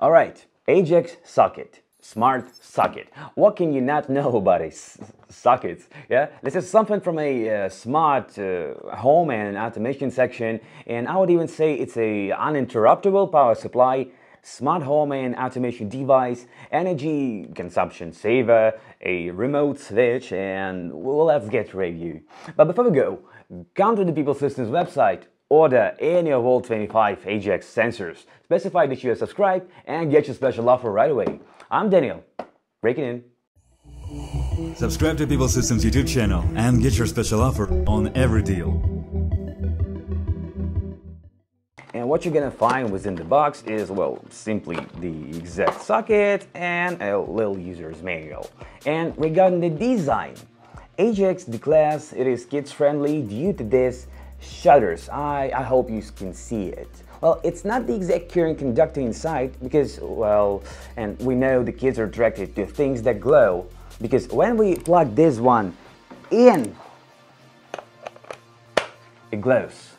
All right, Ajax socket, smart socket. What can you not know about a sockets? Yeah, this is something from a uh, smart uh, home and automation section, and I would even say it's a uninterruptible power supply smart home and automation device, energy consumption saver, a remote switch, and well, let's get review. But before we go, come to the Pipl Systems website, order any of all 25 Ajax sensors, specify that you are subscribed, and get your special offer right away. I'm Daniel, breaking in. Subscribe to Pipl Systems YouTube channel and get your special offer on every deal. And what you're gonna find within the box is, well, simply the exact socket and a little user's manual. And regarding the design, Ajax declares it is kids friendly due to this shutters. I, I hope you can see it. Well, it's not the exact current conductor inside because, well, and we know the kids are attracted to things that glow because when we plug this one in, it glows.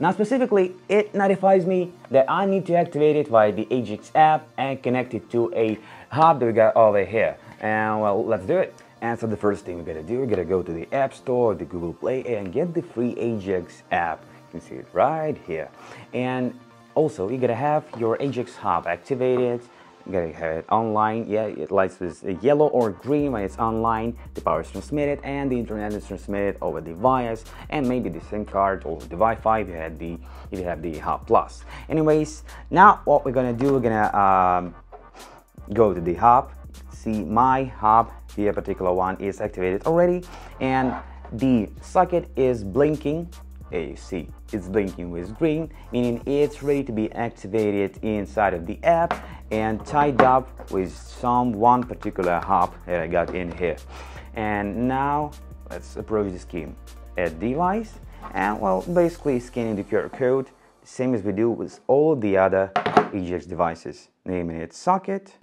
Now specifically, it notifies me that I need to activate it via the Ajax app and connect it to a hub that we got over here. And well, let's do it. And so the first thing we gotta do, we gotta go to the App Store, the Google Play, and get the free Ajax app. You can see it right here. And also, you gotta have your Ajax hub activated you gotta have it online. Yeah, it lights with yellow or green when it's online. The power is transmitted and the internet is transmitted over the device and maybe the SIM card or the Wi-Fi if you have the if you have the Hub Plus. Anyways, now what we're gonna do, we're gonna um, go to the hub. See my hub, the particular one is activated already, and the socket is blinking. You see it's blinking with green meaning it's ready to be activated inside of the app and tied up with some one particular hub that I got in here. And now let's approach the scheme add device and well basically scanning the QR code same as we do with all the other Ajax devices. Naming it socket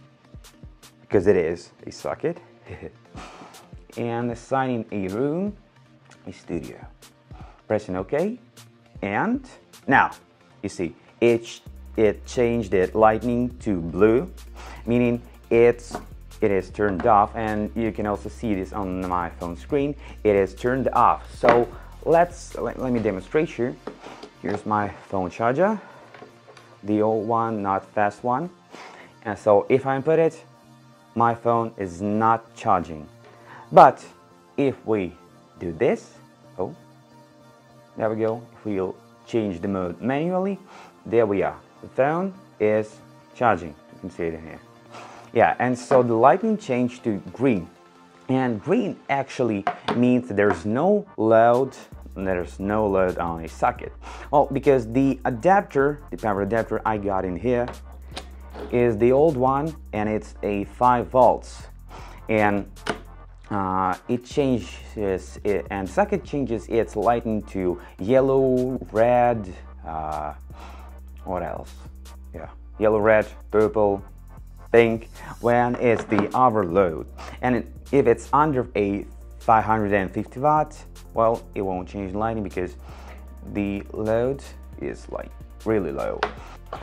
because it is. A socket and assigning a room a studio. Pressing OK. And now, you see, it, it changed the lightning to blue, meaning it's it is turned off. And you can also see this on my phone screen. It is turned off. So let's let, let me demonstrate here here's my phone charger. The old one not fast one. And so if I put it my phone is not charging but if we do this oh there we go. If we'll change the mode manually, there we are. The phone is charging. You can see it here. Yeah, and so the lighting changed to green. And green actually means there's no load there's no load on a socket. Well, because the adapter, the power adapter I got in here is the old one and it's a 5 volts. And uh, it changes it, and socket changes its lighting to yellow, red, uh, what else? Yeah, yellow, red, purple, pink when it's the overload. And if it's under a 550 watt, well, it won't change lighting because the load is like really low.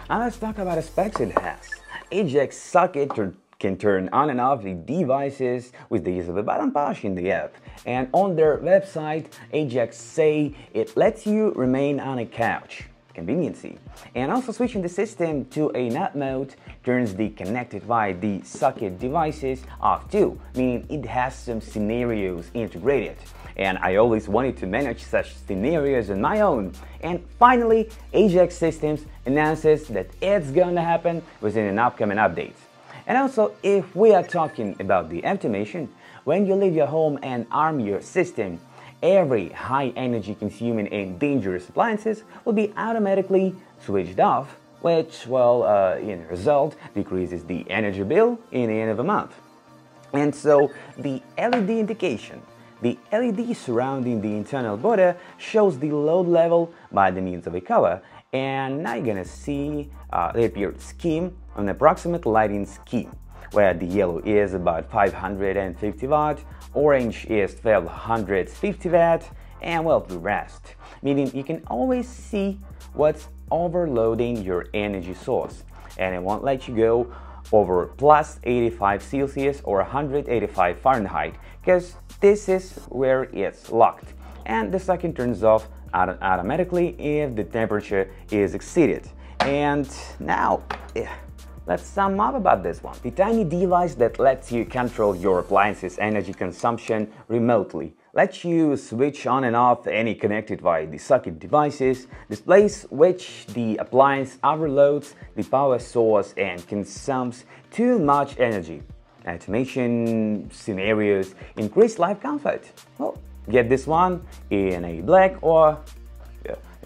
Now let's talk about the specs it has. Ajax socket can turn on and off the devices with the use of a button push in the app. And on their website, Ajax say it lets you remain on a couch conveniency. And also switching the system to a night mode turns the connected via the socket devices off too, meaning it has some scenarios integrated. And I always wanted to manage such scenarios on my own. And finally, Ajax Systems announces that it's gonna happen within an upcoming update. And also, if we are talking about the automation, when you leave your home and arm your system, every high energy consuming and dangerous appliances will be automatically switched off, which, well, uh, in result, decreases the energy bill in the end of a month. And so the LED indication, the LED surrounding the internal border shows the load level by the means of a color and now you're gonna see uh, the appeared scheme an approximate lighting scheme where the yellow is about 550 watt, orange is 1250 watt, and well the rest, meaning you can always see what's overloading your energy source. and it won't let you go over plus 85 Celsius or 185 Fahrenheit because this is where it's locked and the socket turns off automatically if the temperature is exceeded. And now, let's sum up about this one. The tiny device that lets you control your appliance's energy consumption remotely lets you switch on and off any connected via the socket devices, displays which the appliance overloads the power source and consumes too much energy. Automation scenarios increase life comfort. Well, get this one in a black or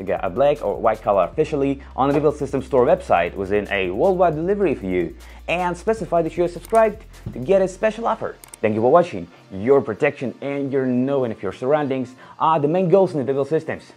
get a black or white color officially on the Vival System Store website within a worldwide delivery for you and specify that you are subscribed to get a special offer. Thank you for watching. Your protection and your knowing of your surroundings are the main goals in the Vival Systems.